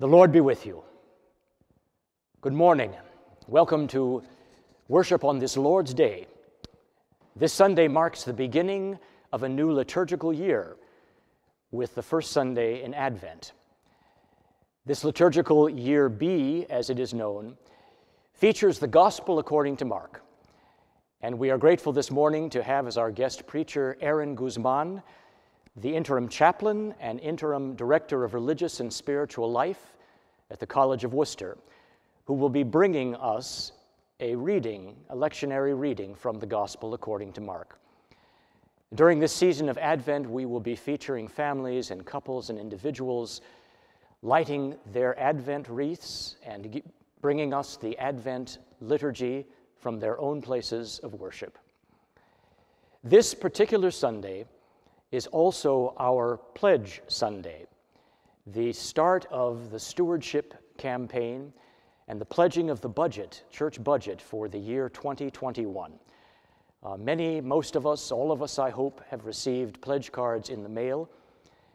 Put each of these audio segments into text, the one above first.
The Lord be with you. Good morning. Welcome to worship on this Lord's Day. This Sunday marks the beginning of a new liturgical year with the first Sunday in Advent. This liturgical year B, as it is known, features the Gospel according to Mark. And we are grateful this morning to have as our guest preacher Aaron Guzman the interim chaplain and interim director of religious and spiritual life at the College of Wooster, who will be bringing us a reading, a lectionary reading from the Gospel according to Mark. During this season of Advent, we will be featuring families and couples and individuals lighting their Advent wreaths and bringing us the Advent liturgy from their own places of worship. This particular Sunday, is also our Pledge Sunday, the start of the stewardship campaign and the pledging of the budget, church budget, for the year 2021. Uh, many, most of us, all of us, I hope, have received pledge cards in the mail,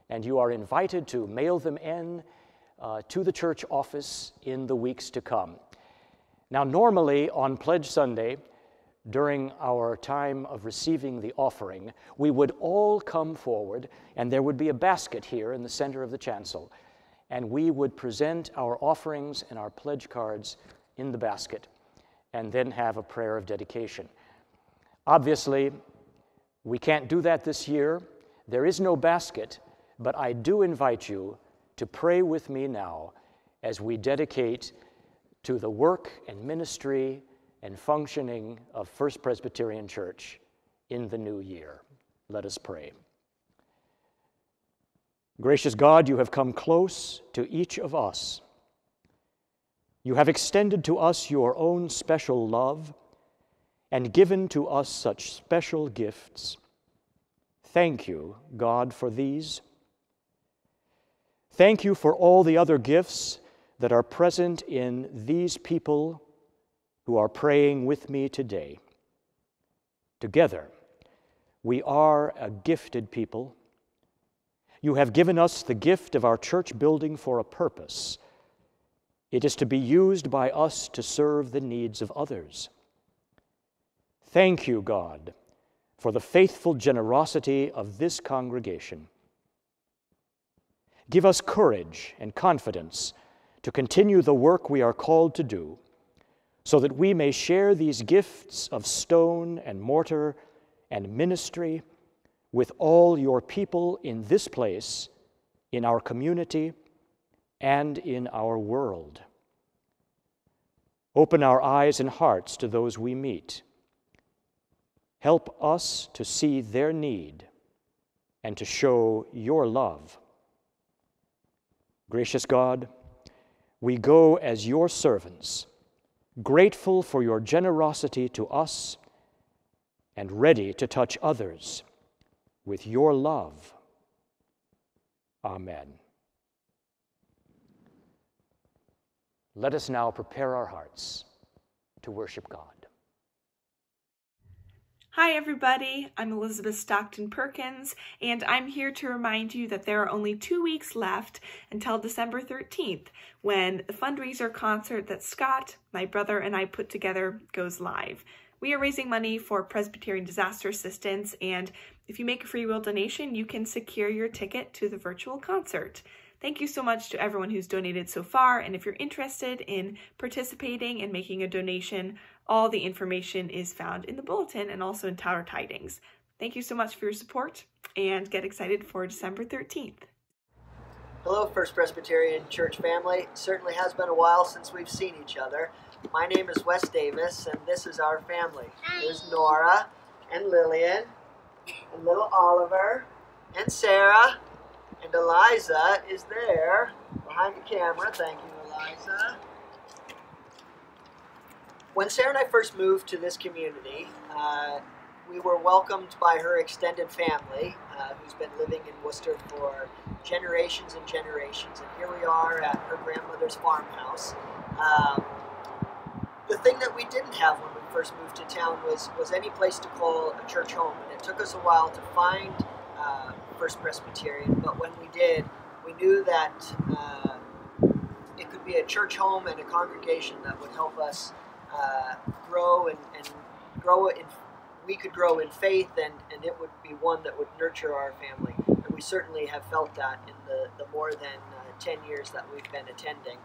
and you are invited to mail them in uh, to the church office in the weeks to come. Now, normally on Pledge Sunday, during our time of receiving the offering, we would all come forward, and there would be a basket here in the center of the chancel, and we would present our offerings and our pledge cards in the basket, and then have a prayer of dedication. Obviously, we can't do that this year. There is no basket, but I do invite you to pray with me now as we dedicate to the work and ministry and functioning of First Presbyterian Church in the new year. Let us pray. Gracious God, you have come close to each of us. You have extended to us your own special love and given to us such special gifts. Thank you, God, for these. Thank you for all the other gifts that are present in these people who are praying with me today. Together, we are a gifted people. You have given us the gift of our church building for a purpose. It is to be used by us to serve the needs of others. Thank you, God, for the faithful generosity of this congregation. Give us courage and confidence to continue the work we are called to do so that we may share these gifts of stone and mortar and ministry with all your people in this place, in our community, and in our world. Open our eyes and hearts to those we meet. Help us to see their need and to show your love. Gracious God, we go as your servants grateful for your generosity to us and ready to touch others with your love. Amen. Let us now prepare our hearts to worship God. Hi, everybody. I'm Elizabeth Stockton Perkins, and I'm here to remind you that there are only two weeks left until December 13th when the fundraiser concert that Scott, my brother, and I put together goes live. We are raising money for Presbyterian Disaster Assistance, and if you make a free will donation, you can secure your ticket to the virtual concert. Thank you so much to everyone who's donated so far, and if you're interested in participating and making a donation, all the information is found in the bulletin and also in Tower Tidings. Thank you so much for your support and get excited for December 13th. Hello, First Presbyterian Church family. It certainly has been a while since we've seen each other. My name is Wes Davis, and this is our family. There's Nora and Lillian, and little Oliver, and Sarah, and Eliza is there behind the camera. Thank you, Eliza. When Sarah and I first moved to this community, uh, we were welcomed by her extended family, uh, who's been living in Wooster for generations and generations. And here we are at her grandmother's farmhouse. Um, the thing that we didn't have when we first moved to town was, was any place to call a church home. And it took us a while to find uh, First Presbyterian, but when we did, we knew that uh, it could be a church home and a congregation that would help us uh, grow and, and grow in we could grow in faith and, and it would be one that would nurture our family. And we certainly have felt that in the, the more than uh, 10 years that we've been attending.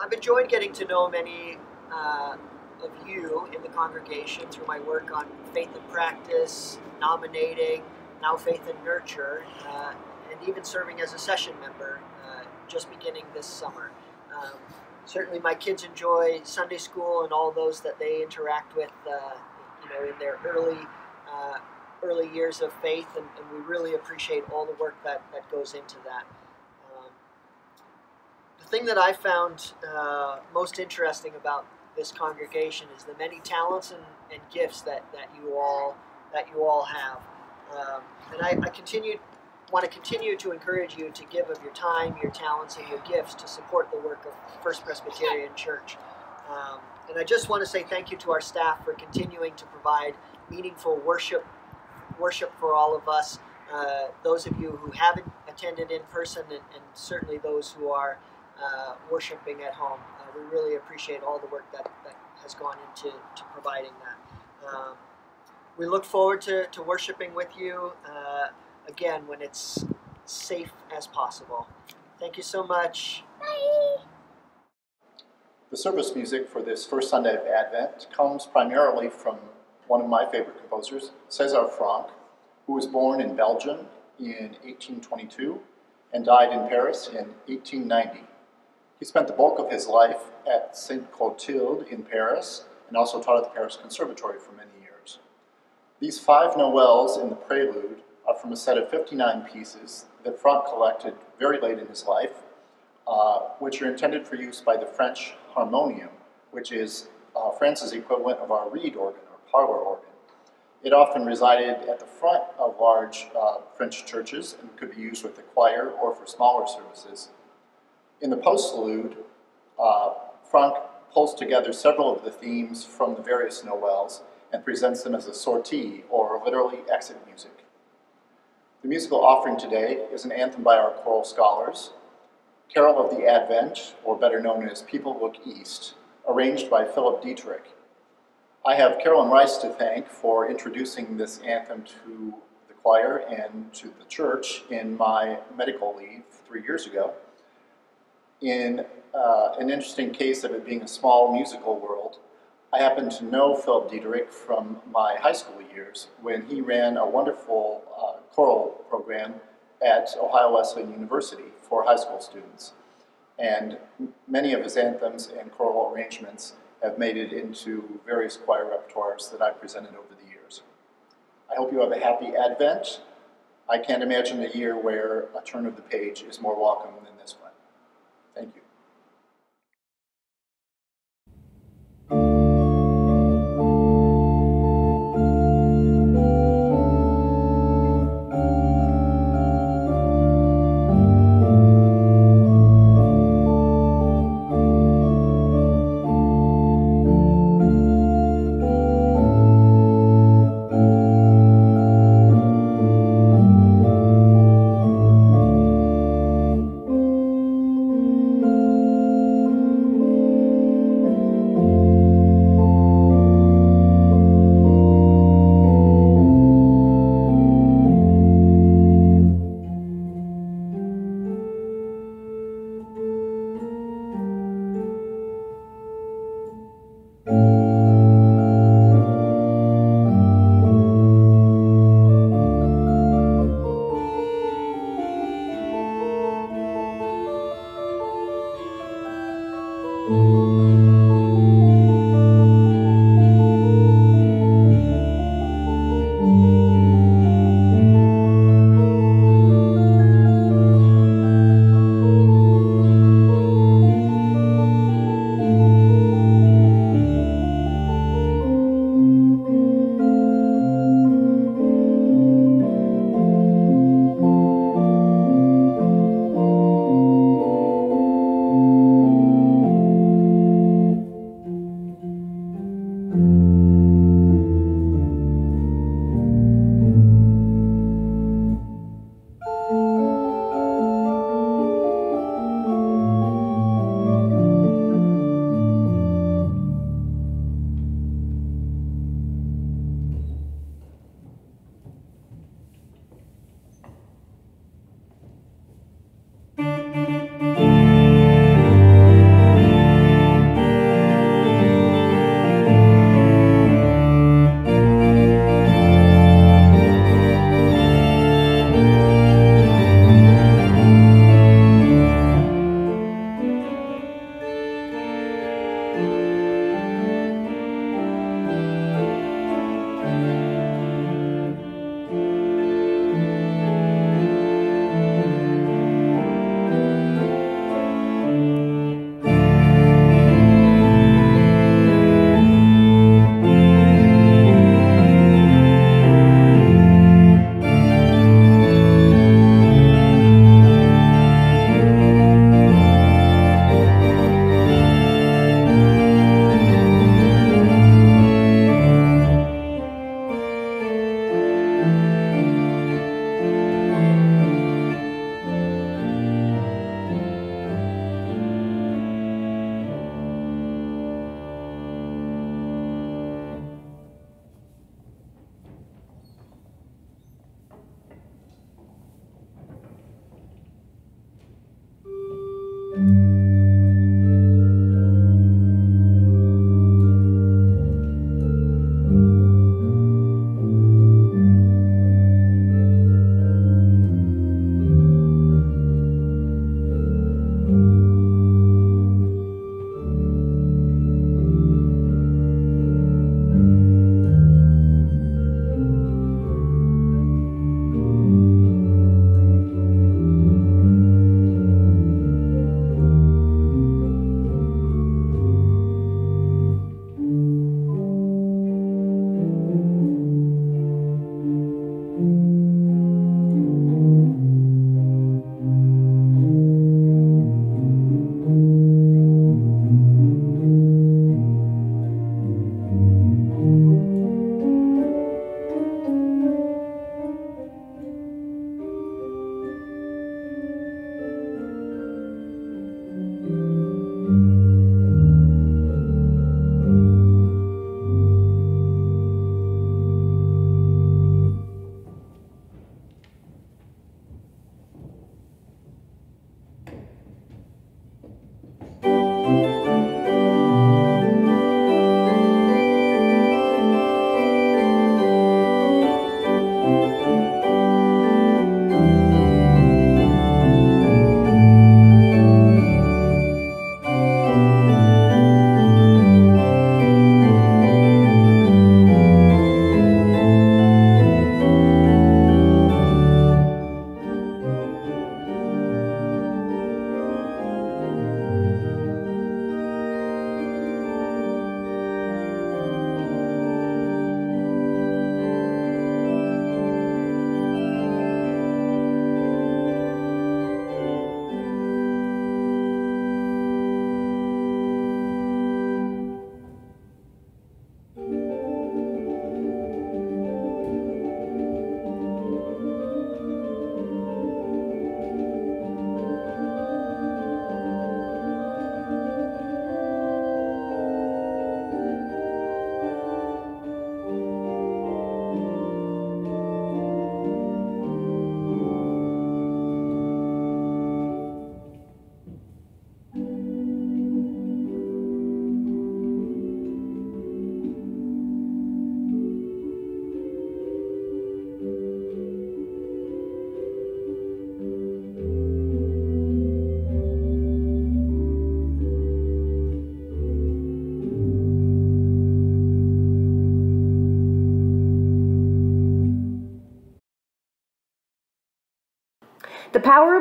I've enjoyed getting to know many uh, of you in the congregation through my work on faith and practice, nominating, now faith and nurture, uh, and even serving as a session member uh, just beginning this summer. Um, certainly, my kids enjoy Sunday school and all those that they interact with, uh, you know, in their early uh, early years of faith, and, and, we really appreciate all the work that, that goes into that Um, the thing that I found uh, most interesting about this congregation is the many talents and, and gifts that, that you all that you all have. Um, and I, I continue want to continue to encourage you to give of your time, your talents, and your gifts to support the work of First Presbyterian Church. Um, and I just want to say thank you to our staff for continuing to provide meaningful worship worship for all of us. Uh, those of you who haven't attended in person, and, and certainly those who are uh, worshiping at home. Uh, we really appreciate all the work that, that has gone into to providing that. Um, we look forward to, to worshiping with you uh, again when it's safe as possible. Thank you so much. Bye. The service music for this first Sunday of Advent comes primarily from one of my favorite composers, César Franck, who was born in Belgium in 1822 and died in Paris in 1890. He spent the bulk of his life at Saint Clotilde in Paris and also taught at the Paris Conservatory for many years. These five Noels in the prelude are from a set of 59 pieces that Franck collected very late in his life, uh, which are intended for use by the French harmonium, which is uh, France's equivalent of our reed organ or parlor organ. It often resided at the front of large uh, French churches and could be used with the choir or for smaller services. In the postlude, uh, Franck pulls together several of the themes from the various Noels and presents them as a sortie, or literally exit music. The musical offering today is an anthem by our choral scholars, Carol of the Advent, or better known as People Look East, arranged by Philip Dietrich. I have Carolyn Rice to thank for introducing this anthem to the choir and to the church in my medical leave three years ago in uh, an interesting case of it being a small musical world, I happen to know Philip Dietrich from my high school years when he ran a wonderful uh, choral program at Ohio Wesleyan University for high school students. And many of his anthems and choral arrangements have made it into various choir repertoires that I've presented over the years. I hope you have a happy Advent. I can't imagine a year where a turn of the page is more welcome than this one. Thank you.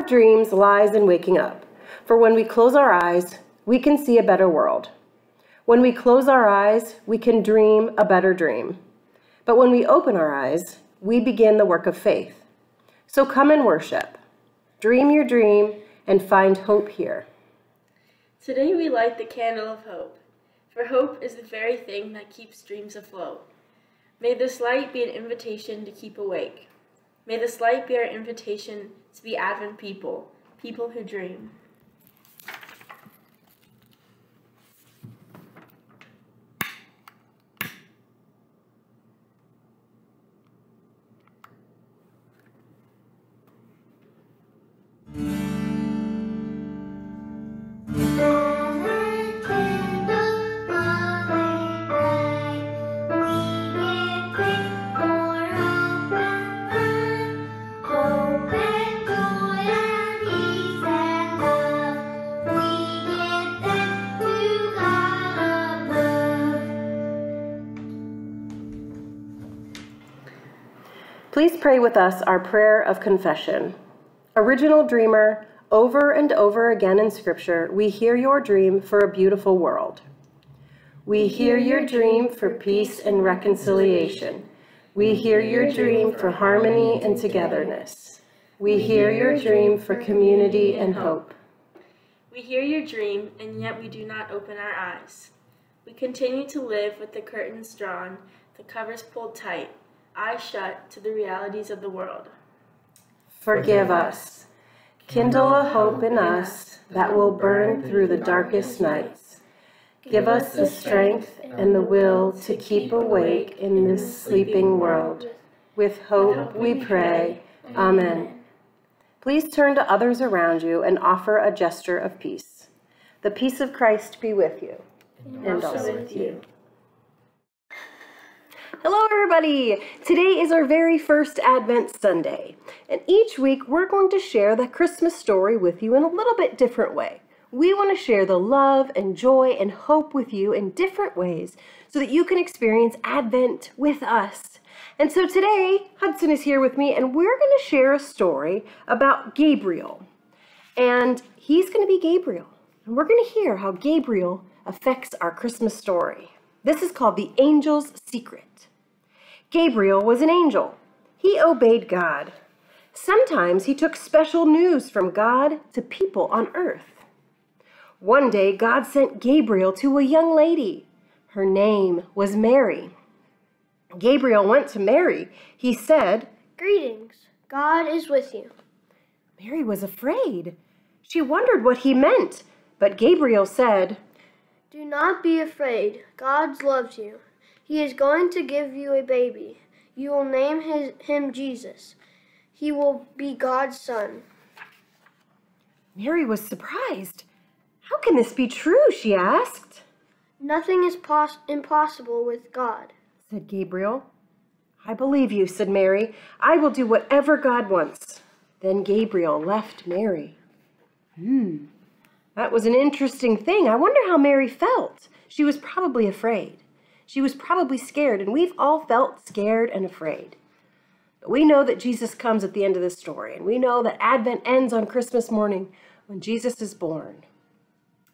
Dreams lies in waking up. For when we close our eyes, we can see a better world. When we close our eyes, we can dream a better dream. But when we open our eyes, we begin the work of faith. So come and worship. Dream your dream and find hope here. Today we light the candle of hope, for hope is the very thing that keeps dreams afloat. May this light be an invitation to keep awake. May this light be our invitation to be Advent people, people who dream. Please pray with us our prayer of confession. Original dreamer, over and over again in Scripture, we hear your dream for a beautiful world. We hear your dream for peace and reconciliation. We hear your dream for harmony and togetherness. We hear your dream for community and hope. We hear your dream, and yet we do not open our eyes. We continue to live with the curtains drawn, the covers pulled tight, eyes shut to the realities of the world. Forgive us. Kindle a hope in us that will burn through the darkest nights. Give us the strength and the will to keep awake in this sleeping world. With hope we pray. Amen. Please turn to others around you and offer a gesture of peace. The peace of Christ be with you and also with you. Hello, everybody! Today is our very first Advent Sunday, and each week we're going to share the Christmas story with you in a little bit different way. We want to share the love and joy and hope with you in different ways so that you can experience Advent with us. And so today, Hudson is here with me, and we're going to share a story about Gabriel. And he's going to be Gabriel, and we're going to hear how Gabriel affects our Christmas story. This is called The Angel's Secret. Gabriel was an angel. He obeyed God. Sometimes he took special news from God to people on earth. One day, God sent Gabriel to a young lady. Her name was Mary. Gabriel went to Mary. He said, Greetings, God is with you. Mary was afraid. She wondered what he meant, but Gabriel said, Do not be afraid. God loves you. He is going to give you a baby. You will name his, him Jesus. He will be God's son. Mary was surprised. How can this be true? she asked. Nothing is pos- impossible with God, said Gabriel. I believe you, said Mary. I will do whatever God wants. Then Gabriel left Mary. Hmm, that was an interesting thing. I wonder how Mary felt. She was probably afraid. She was probably scared, and we've all felt scared and afraid. But we know that Jesus comes at the end of this story, and we know that Advent ends on Christmas morning when Jesus is born,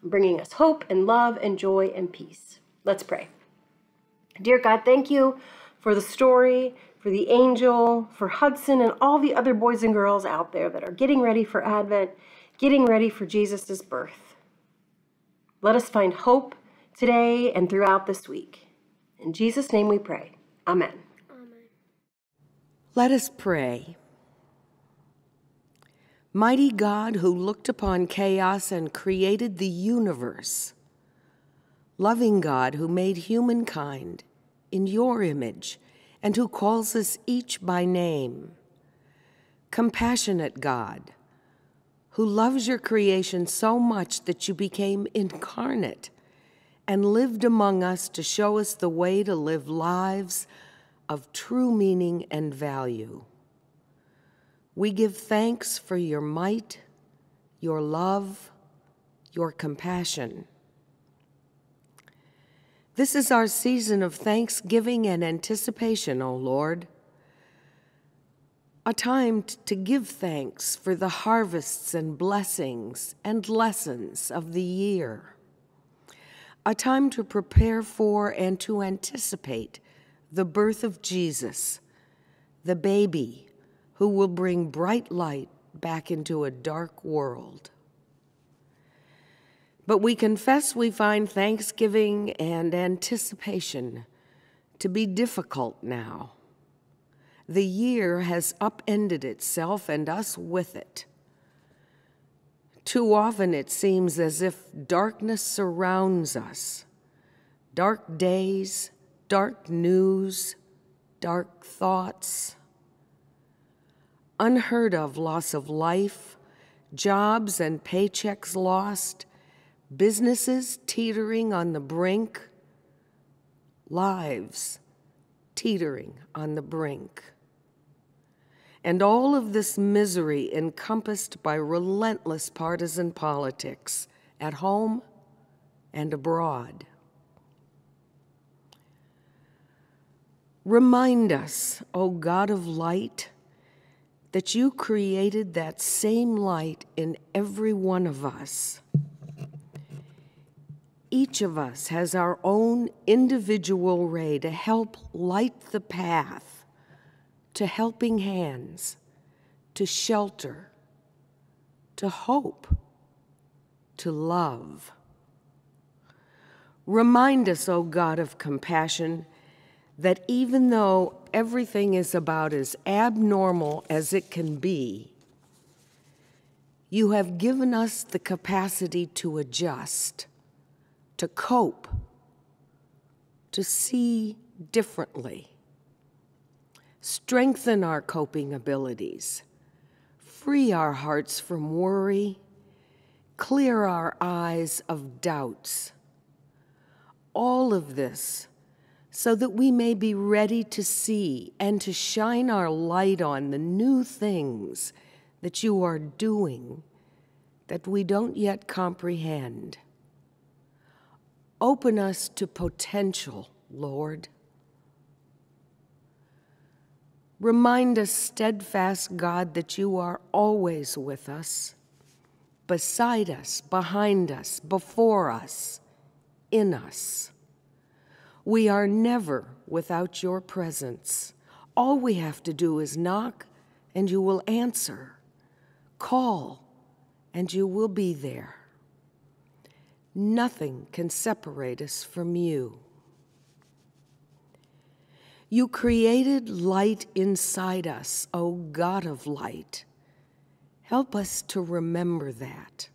bringing us hope and love and joy and peace. Let's pray. Dear God, thank you for the story, for the angel, for Hudson, and all the other boys and girls out there that are getting ready for Advent, getting ready for Jesus' birth. Let us find hope today and throughout this week. In Jesus' name we pray. Amen. Amen. Let us pray. Mighty God who looked upon chaos and created the universe, loving God who made humankind in your image and who calls us each by name, compassionate God who loves your creation so much that you became incarnate and lived among us to show us the way to live lives of true meaning and value. We give thanks for your might, your love, your compassion. This is our season of thanksgiving and anticipation, O Lord. a time to give thanks for the harvests and blessings and lessons of the year, a time to prepare for and to anticipate the birth of Jesus, the baby who will bring bright light back into a dark world. But we confess we find thanksgiving and anticipation to be difficult now. The year has upended itself and us with it. Too often it seems as if darkness surrounds us dark days, dark news, dark thoughts. Unheard of loss of life, jobs and paychecks lost, businesses teetering on the brink, lives teetering on the brink and all of this misery encompassed by relentless partisan politics at home and abroad. Remind us, O God of light, that you created that same light in every one of us. Each of us has our own individual ray to help light the path to helping hands, to shelter, to hope, to love. Remind us, O God of compassion, that even though everything is about as abnormal as it can be, you have given us the capacity to adjust, to cope, to see differently strengthen our coping abilities, free our hearts from worry, clear our eyes of doubts. All of this so that we may be ready to see and to shine our light on the new things that you are doing that we don't yet comprehend. Open us to potential, Lord. Remind us, steadfast God, that you are always with us, beside us, behind us, before us, in us. We are never without your presence. All we have to do is knock, and you will answer. Call, and you will be there. Nothing can separate us from you. You created light inside us, O God of light. Help us to remember that.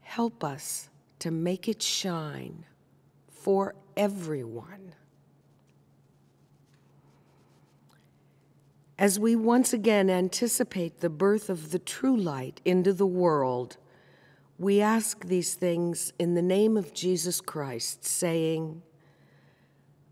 Help us to make it shine for everyone. As we once again anticipate the birth of the true light into the world, we ask these things in the name of Jesus Christ, saying,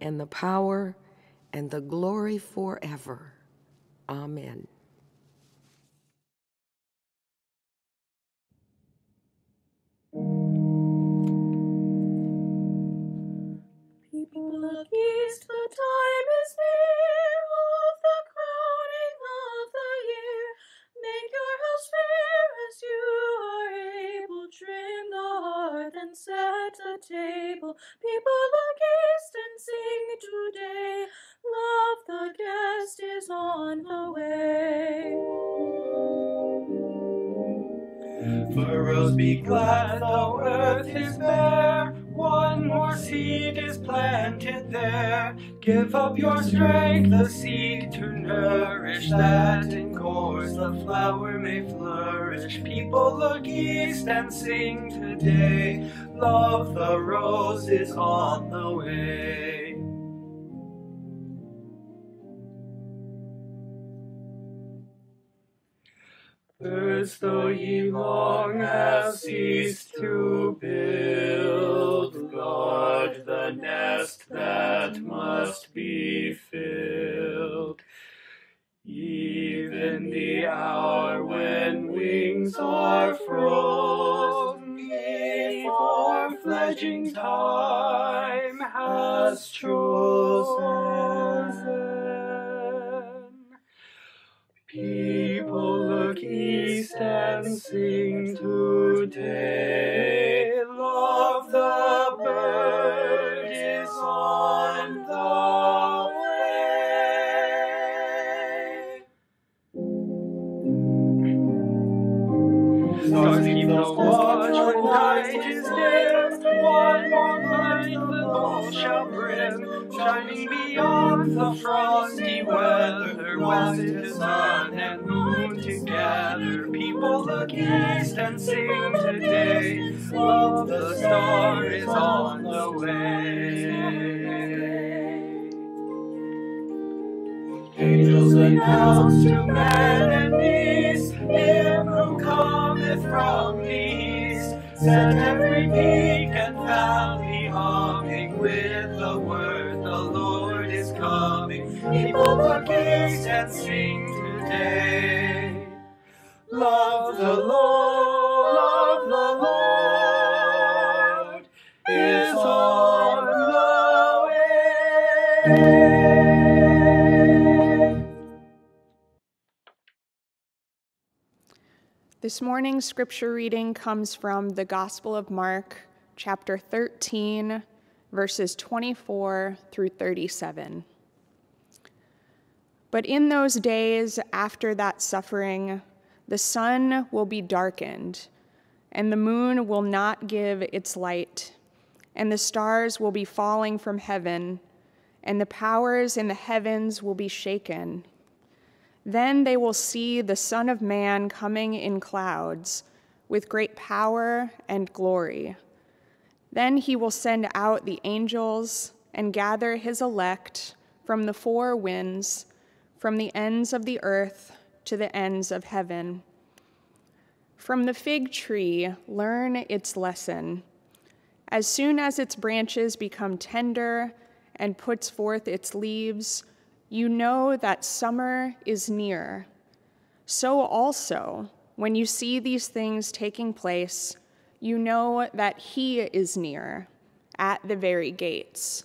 and the power and the glory forever. Amen. People look east, the time is near of the crowning of the year. Make your house fair as you are able, hearth and set a table. People look east and sing today. Love, the guest is on the way. Furrows be glad, though earth is bare. One more seed is planted there. Give up your strength, the seed to nourish, that the flower may flourish. People look east and sing today. Love, the rose is on the way. Birds, though ye long have ceased to build, guard the nest that must be filled. Even the hour when wings are frozen before fledging time has chosen. People look east and sing today. Love the shining beyond the frosty weather. West the sun and moon together. People look east and sing today. Love the star is on the way. Angels announce to man and beast, Him who cometh from the east. Set every peak and valley humming with People look east and sing today. Love the Lord, love the Lord is on the way. This morning's scripture reading comes from the Gospel of Mark, chapter 13, verses 24 through 37. But in those days after that suffering, the sun will be darkened, and the moon will not give its light, and the stars will be falling from heaven, and the powers in the heavens will be shaken. Then they will see the Son of Man coming in clouds with great power and glory. Then he will send out the angels and gather his elect from the four winds, from the ends of the earth to the ends of heaven. From the fig tree, learn its lesson. As soon as its branches become tender and puts forth its leaves, you know that summer is near. So also, when you see these things taking place, you know that he is near, at the very gates.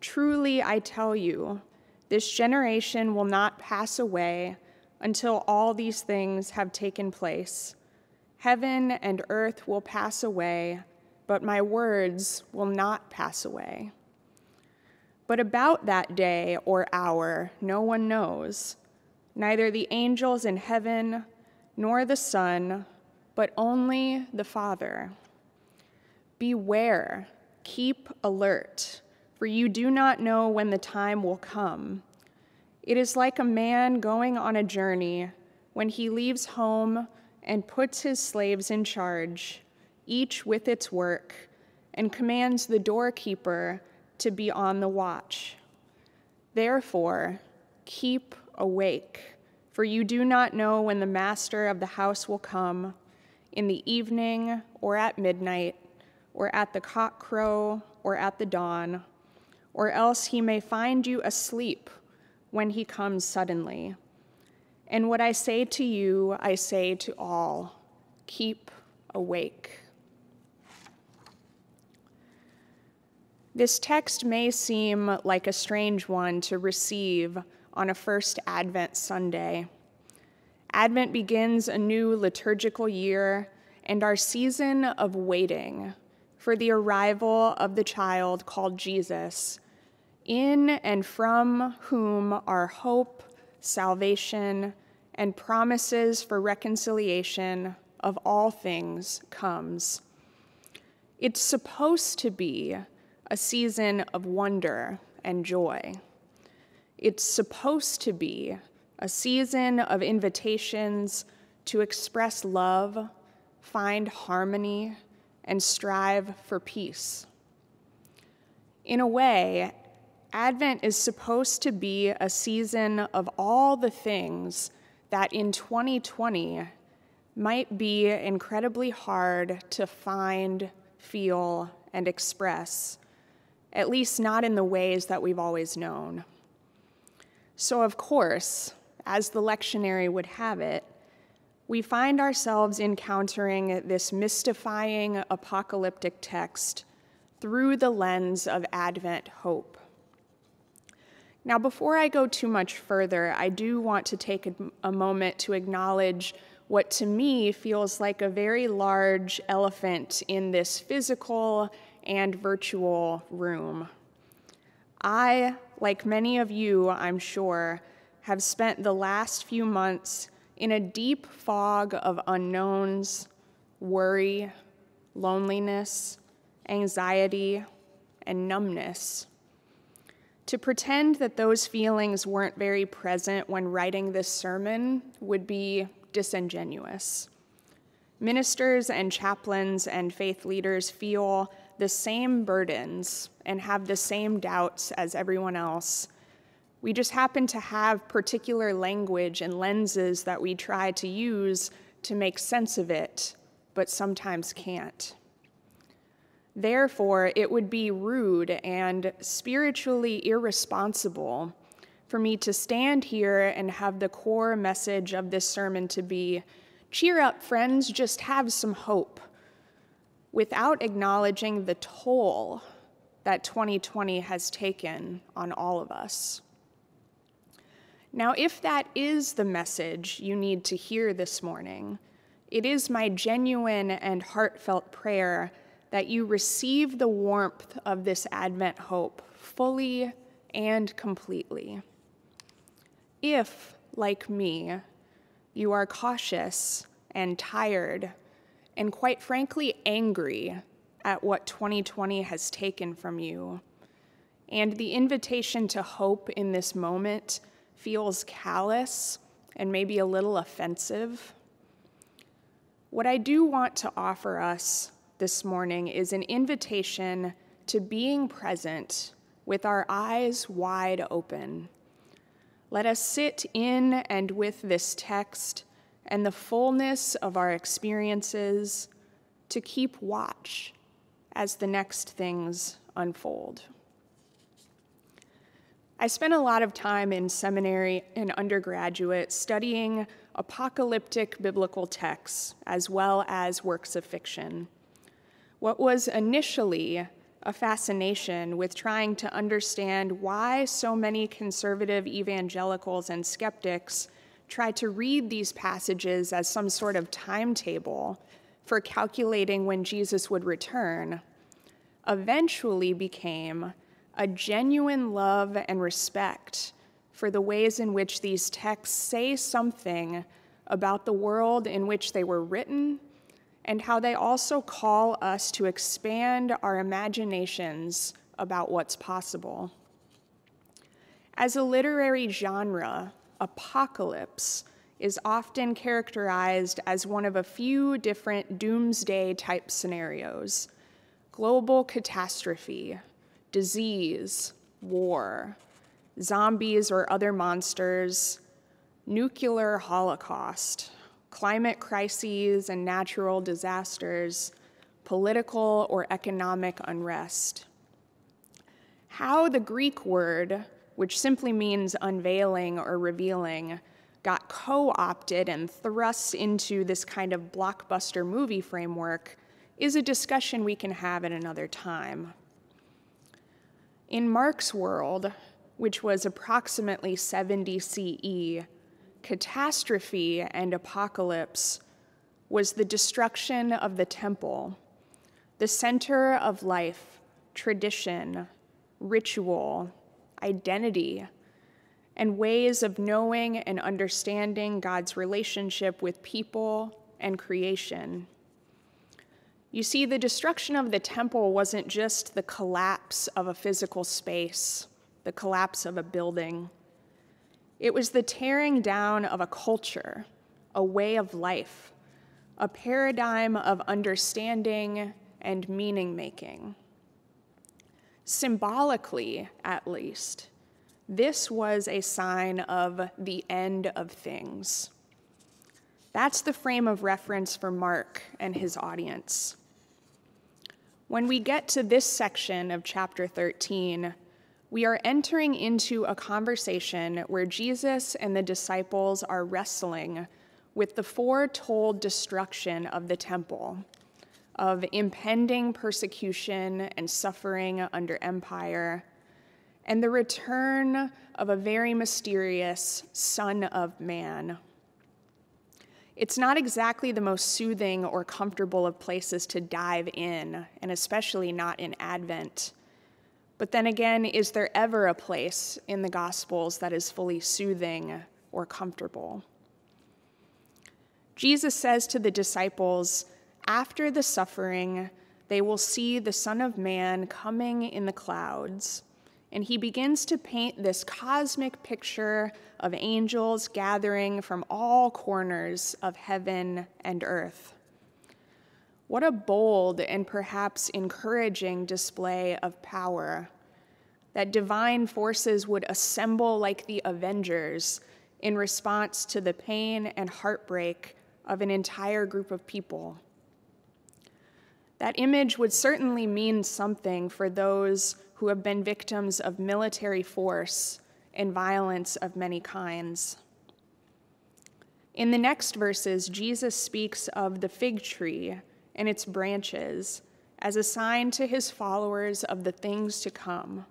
Truly, I tell you, this generation will not pass away until all these things have taken place. Heaven and earth will pass away, but my words will not pass away. But about that day or hour, no one knows, neither the angels in heaven, nor the Son, but only the Father. Beware, keep alert, for you do not know when the time will come. It is like a man going on a journey when he leaves home and puts his slaves in charge, each with its work, and commands the doorkeeper to be on the watch. Therefore, keep awake, for you do not know when the master of the house will come in the evening, or at midnight, or at the cockcrow, or at the dawn, or else he may find you asleep when he comes suddenly. And what I say to you, I say to all keep awake. This text may seem like a strange one to receive on a first Advent Sunday. Advent begins a new liturgical year and our season of waiting for the arrival of the child called Jesus, in and from whom our hope, salvation, and promises for reconciliation of all things comes. It's supposed to be a season of wonder and joy. It's supposed to be a season of invitations to express love, find harmony, and strive for peace. In a way, Advent is supposed to be a season of all the things that in 2020 might be incredibly hard to find, feel, and express, at least not in the ways that we've always known. So, of course, as the lectionary would have it, we find ourselves encountering this mystifying apocalyptic text through the lens of Advent hope. Now, before I go too much further, I do want to take a, a, moment to acknowledge what to me feels like a very large elephant in this physical and virtual room. I, like many of you, I'm sure, have spent the last few months in a deep fog of unknowns, worry, loneliness, anxiety, and numbness. To pretend that those feelings weren't very present when writing this sermon would be disingenuous. Ministers and chaplains and faith leaders feel the same burdens and have the same doubts as everyone else. We just happen to have particular language and lenses that we try to use to make sense of it, but sometimes can't. Therefore, it would be rude and spiritually irresponsible for me to stand here and have the core message of this sermon to be cheer up, friends, just have some hope, without acknowledging the toll that 2020 has taken on all of us. Now, if that is the message you need to hear this morning, it is my genuine and heartfelt prayer that you receive the warmth of this Advent hope fully and completely. If, like me, you are cautious and tired and quite frankly angry at what 2020 has taken from you, and the invitation to hope in this moment feels callous and maybe a little offensive, what I do want to offer us this morning is an invitation to being present with our eyes wide open. Let us sit in and with this text and the fullness of our experiences to keep watch as the next things unfold. I spent a lot of time in seminary and undergraduate studying apocalyptic biblical texts as well as works of fiction. What was initially a fascination with trying to understand why so many conservative evangelicals and skeptics try to read these passages as some sort of timetable for calculating when Jesus would return, eventually became a genuine love and respect for the ways in which these texts say something about the world in which they were written and how they also call us to expand our imaginations about what's possible. As a literary genre, apocalypse is often characterized as one of a few different doomsday type scenarios global catastrophe, disease, war, zombies or other monsters, nuclear holocaust, climate crises and natural disasters, political or economic unrest. How the Greek word, which simply means unveiling or revealing, got co opted and thrust into this kind of blockbuster movie framework is a discussion we can have at another time. In Mark's world, which was approximately 70 CE, catastrophe and apocalypse was the destruction of the temple, the center of life, tradition, ritual, identity, and ways of knowing and understanding God's relationship with people and creation. You see, the destruction of the temple wasn't just the collapse of a physical space, the collapse of a building. It was the tearing down of a culture, a way of life, a paradigm of understanding and meaning making. Symbolically, at least, this was a sign of the end of things. That's the frame of reference for Mark and his audience. When we get to this section of chapter 13, we are entering into a conversation where Jesus and the disciples are wrestling with the foretold destruction of the temple, of impending persecution and suffering under empire, and the return of a very mysterious Son of Man. It's not exactly the most soothing or comfortable of places to dive in, and especially not in Advent. But then again, is there ever a place in the Gospels that is fully soothing or comfortable? Jesus says to the disciples, After the suffering, they will see the Son of Man coming in the clouds. And he begins to paint this cosmic picture of angels gathering from all corners of heaven and earth. What a bold and perhaps encouraging display of power that divine forces would assemble like the Avengers in response to the pain and heartbreak of an entire group of people. That image would certainly mean something for those who have been victims of military force and violence of many kinds. In the next verses, Jesus speaks of the fig tree and its branches as a sign to his followers of the things to come.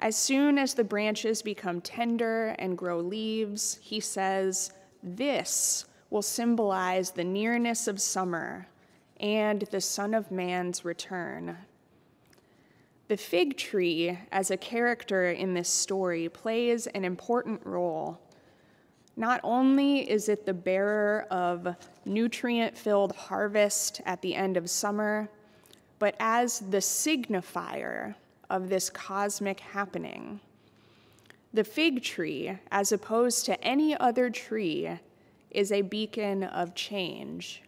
As soon as the branches become tender and grow leaves, he says, This will symbolize the nearness of summer and the Son of Man's return. The fig tree, as a character in this story, plays an important role. Not only is it the bearer of nutrient filled harvest at the end of summer, but as the signifier of this cosmic happening. The fig tree, as opposed to any other tree, is a beacon of change.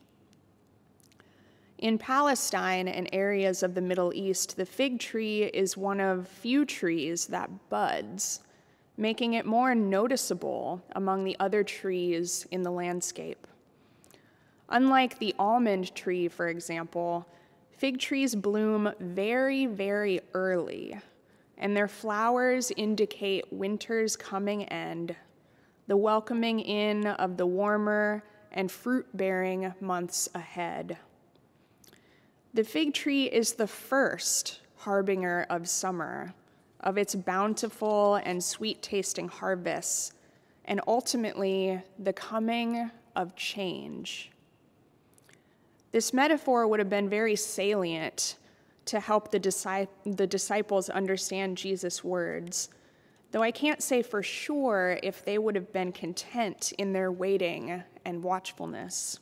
In Palestine and areas of the Middle East, the fig tree is one of few trees that buds, making it more noticeable among the other trees in the landscape. Unlike the almond tree, for example, fig trees bloom very, very early, and their flowers indicate winter's coming end the welcoming in of the warmer and fruit bearing months ahead. The fig tree is the first harbinger of summer, of its bountiful and sweet tasting harvests, and ultimately the coming of change. This metaphor would have been very salient to help the, the disciples understand Jesus' words though I can't say for sure if they would have been content in their waiting and watchfulness.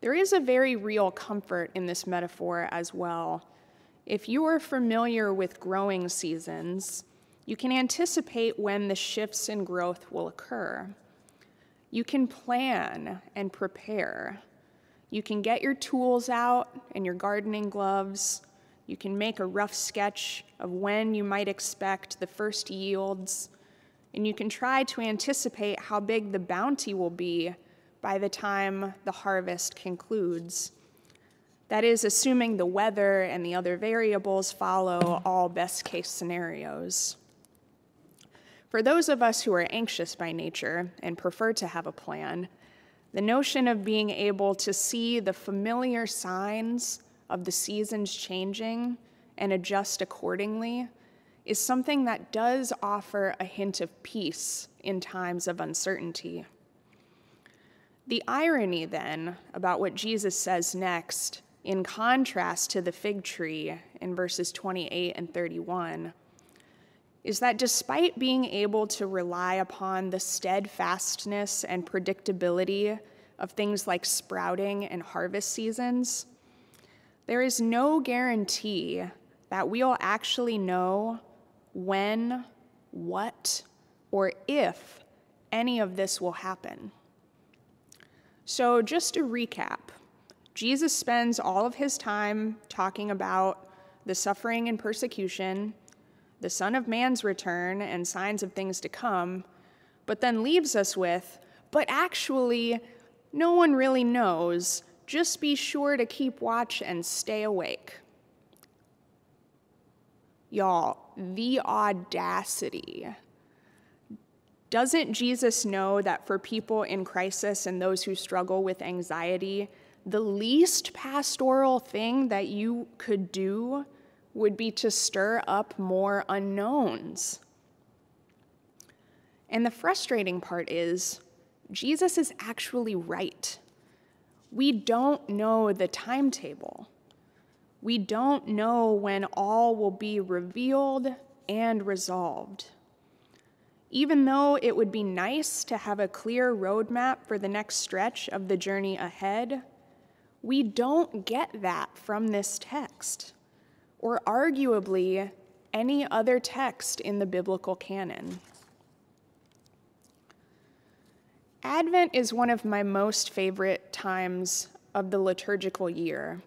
There is a very real comfort in this metaphor as well. If you are familiar with growing seasons, you can anticipate when the shifts in growth will occur. You can plan and prepare. You can get your tools out and your gardening gloves you can make a rough sketch of when you might expect the first yields, and you can try to anticipate how big the bounty will be by the time the harvest concludes. That is, assuming the weather and the other variables follow all best case scenarios. For those of us who are anxious by nature and prefer to have a plan, the notion of being able to see the familiar signs of the seasons changing and adjust accordingly is something that does offer a hint of peace in times of uncertainty. The irony, then, about what Jesus says next, in contrast to the fig tree in verses 28 and 31, is that despite being able to rely upon the steadfastness and predictability of things like sprouting and harvest seasons, there is no guarantee that we'll actually know when, what, or if any of this will happen. So, just to recap, Jesus spends all of his time talking about the suffering and persecution, the Son of Man's return, and signs of things to come, but then leaves us with, but actually, no one really knows. Just be sure to keep watch and stay awake. Y'all, the audacity. Doesn't Jesus know that for people in crisis and those who struggle with anxiety, the least pastoral thing that you could do would be to stir up more unknowns? And the frustrating part is, Jesus is actually right. We don't know the timetable. We don't know when all will be revealed and resolved. Even though it would be nice to have a clear roadmap for the next stretch of the journey ahead, we don't get that from this text, or arguably any other text in the biblical canon. Advent is one of my most favorite times of the liturgical year.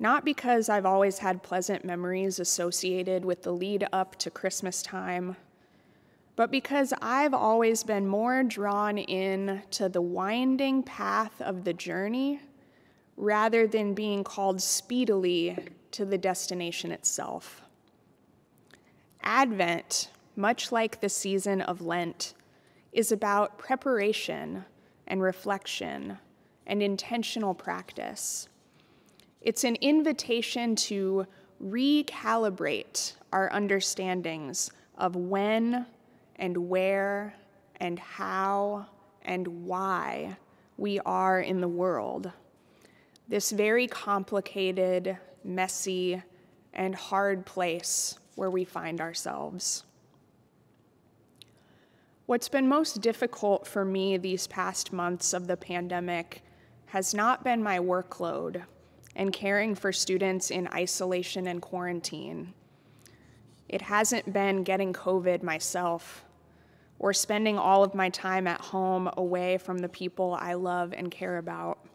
Not because I've always had pleasant memories associated with the lead up to Christmas time, but because I've always been more drawn in to the winding path of the journey rather than being called speedily to the destination itself. Advent, much like the season of Lent, is about preparation and reflection and intentional practice. It's an invitation to recalibrate our understandings of when and where and how and why we are in the world. This very complicated, messy, and hard place where we find ourselves. What's been most difficult for me these past months of the pandemic has not been my workload and caring for students in isolation and quarantine. It hasn't been getting COVID myself or spending all of my time at home away from the people I love and care about.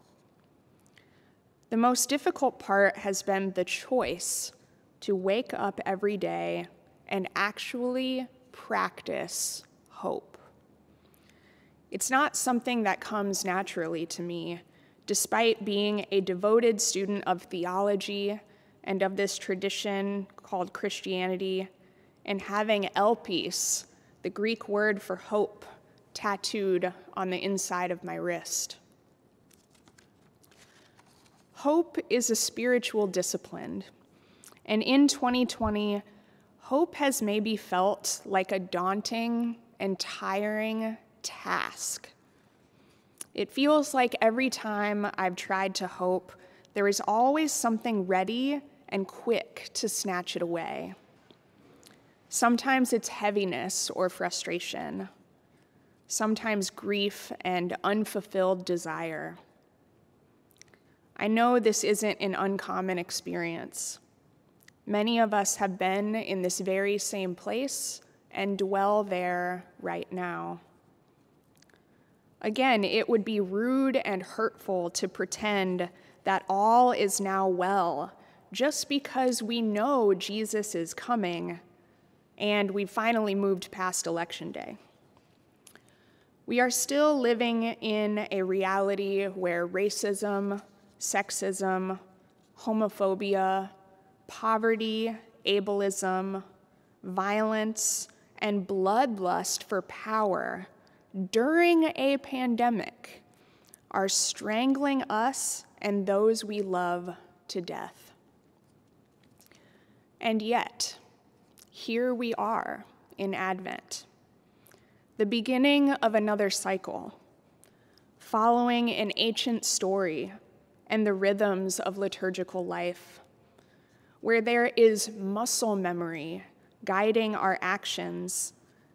The most difficult part has been the choice to wake up every day and actually practice hope. It's not something that comes naturally to me, despite being a devoted student of theology and of this tradition called Christianity, and having elpis, the Greek word for hope, tattooed on the inside of my wrist. Hope is a spiritual discipline, and in 2020, hope has maybe felt like a daunting and tiring task. It feels like every time I've tried to hope, there is always something ready and quick to snatch it away. Sometimes it's heaviness or frustration, sometimes grief and unfulfilled desire. I know this isn't an uncommon experience. Many of us have been in this very same place and dwell there right now. Again, it would be rude and hurtful to pretend that all is now well just because we know Jesus is coming and we've finally moved past Election Day. We are still living in a reality where racism, sexism, homophobia, poverty, ableism, violence, and bloodlust for power during a pandemic are strangling us and those we love to death. And yet, here we are in Advent, the beginning of another cycle, following an ancient story and the rhythms of liturgical life, where there is muscle memory guiding our actions,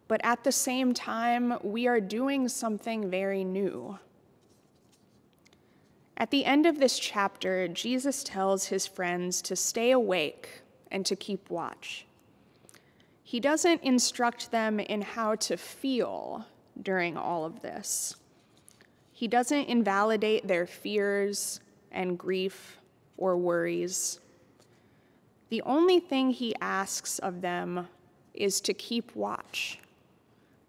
but at the same time, we are doing something very new. At the end of this chapter, Jesus tells his friends to stay awake and to keep watch. He doesn't instruct them in how to feel during all of this. He doesn't invalidate their fears and grief or worries. The only thing he asks of them is to keep watch,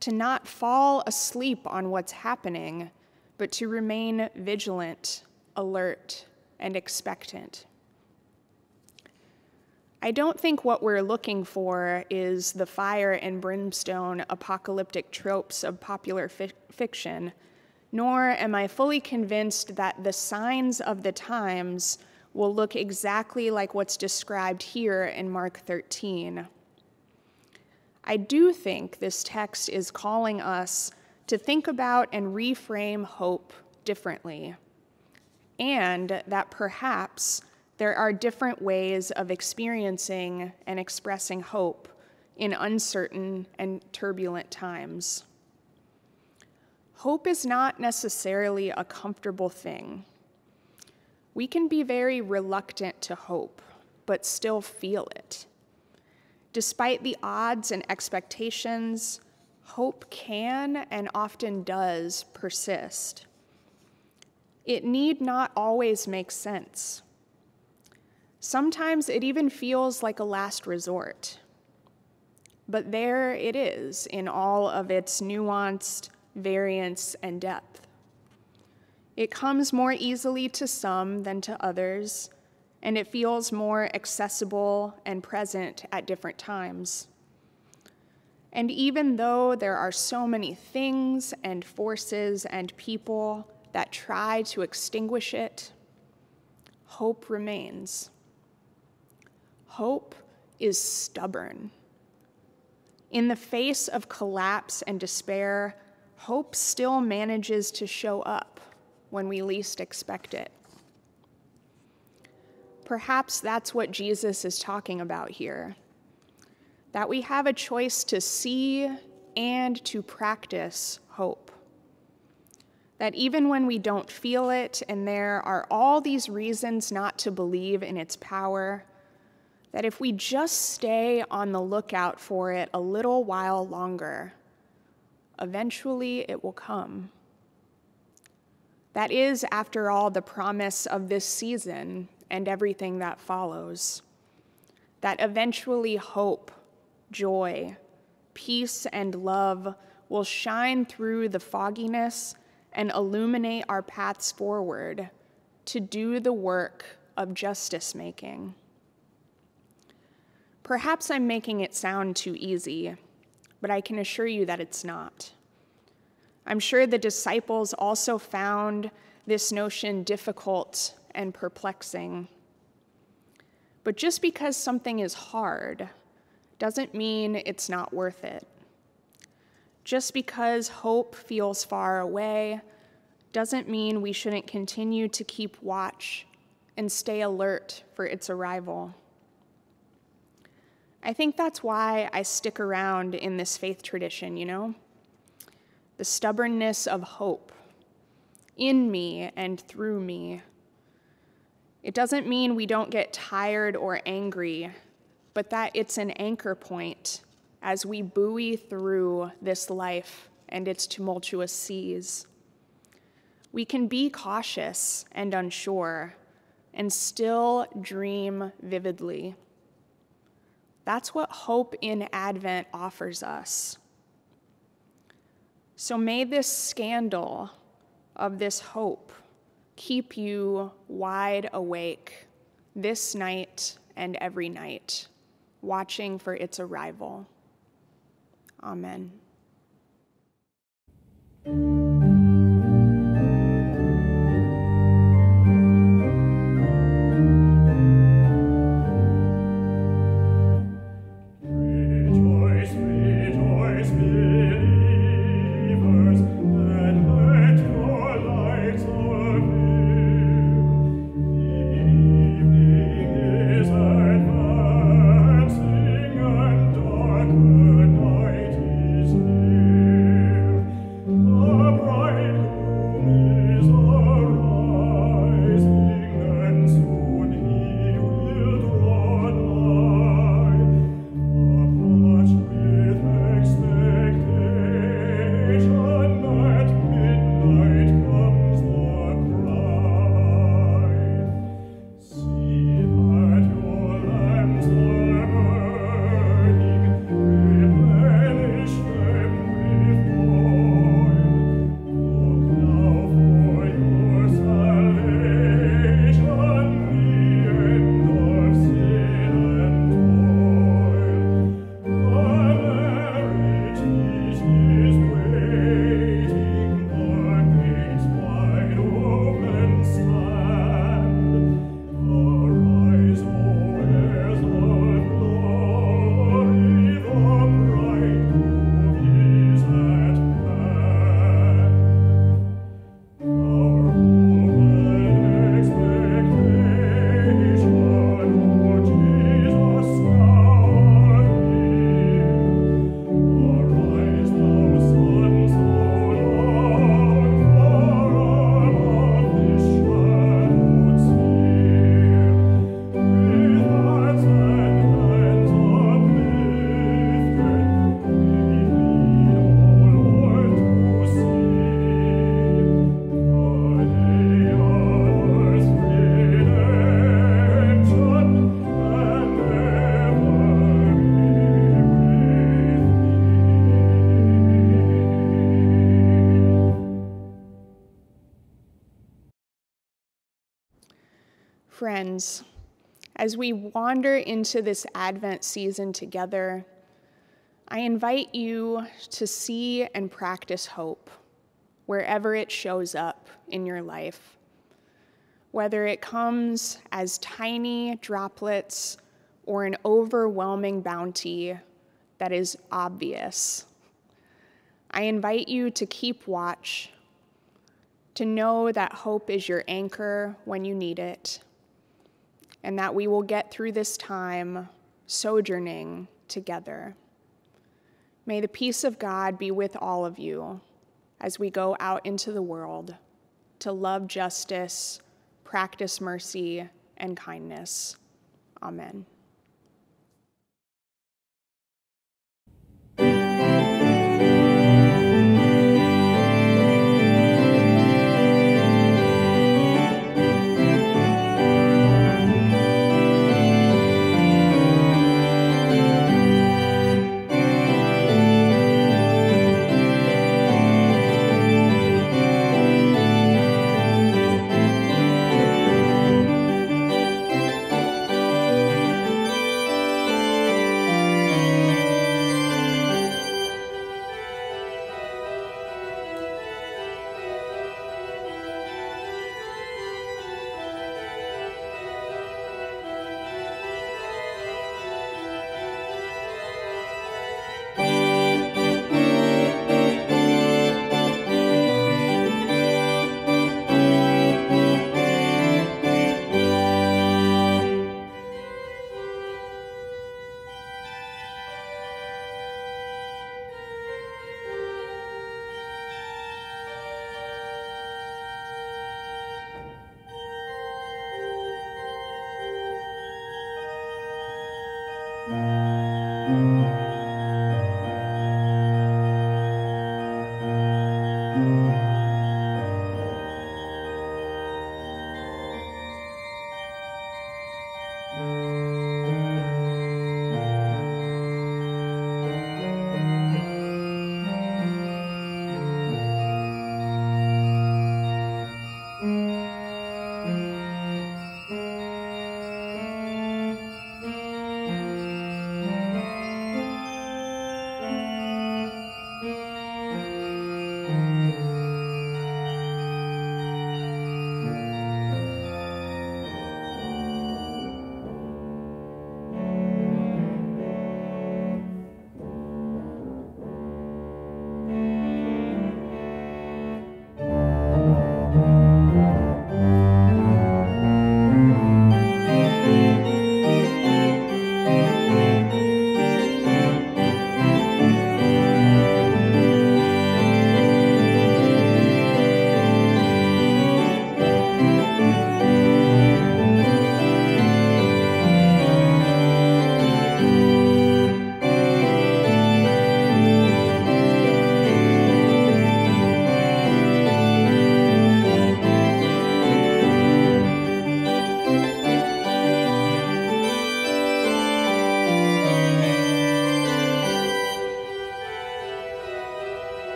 to not fall asleep on what's happening, but to remain vigilant, alert, and expectant. I don't think what we're looking for is the fire and brimstone apocalyptic tropes of popular fi- fiction, nor am I fully convinced that the signs of the times will look exactly like what's described here in Mark 13. I do think this text is calling us to think about and reframe hope differently, and that perhaps there are different ways of experiencing and expressing hope in uncertain and turbulent times. Hope is not necessarily a comfortable thing. We can be very reluctant to hope, but still feel it. Despite the odds and expectations, hope can and often does persist. It need not always make sense. Sometimes it even feels like a last resort. But there it is in all of its nuanced variance and depth. It comes more easily to some than to others, and it feels more accessible and present at different times. And even though there are so many things and forces and people that try to extinguish it, hope remains. Hope is stubborn. In the face of collapse and despair, hope still manages to show up when we least expect it. Perhaps that's what Jesus is talking about here that we have a choice to see and to practice hope. That even when we don't feel it and there are all these reasons not to believe in its power, that if we just stay on the lookout for it a little while longer, eventually it will come. That is, after all, the promise of this season and everything that follows. That eventually hope, joy, peace, and love will shine through the fogginess and illuminate our paths forward to do the work of justice making. Perhaps I'm making it sound too easy, but I can assure you that it's not. I'm sure the disciples also found this notion difficult and perplexing. But just because something is hard doesn't mean it's not worth it. Just because hope feels far away doesn't mean we shouldn't continue to keep watch and stay alert for its arrival. I think that's why I stick around in this faith tradition, you know? The stubbornness of hope in me and through me. It doesn't mean we don't get tired or angry, but that it's an anchor point as we buoy through this life and its tumultuous seas. We can be cautious and unsure and still dream vividly. That's what hope in Advent offers us. So may this scandal of this hope keep you wide awake this night and every night, watching for its arrival. Amen. As we wander into this Advent season together, I invite you to see and practice hope wherever it shows up in your life. Whether it comes as tiny droplets or an overwhelming bounty that is obvious. I invite you to keep watch, to know that hope is your anchor when you need it, and that we will get through this time sojourning together. May the peace of God be with all of you as we go out into the world to love justice, practice mercy, and kindness. Amen.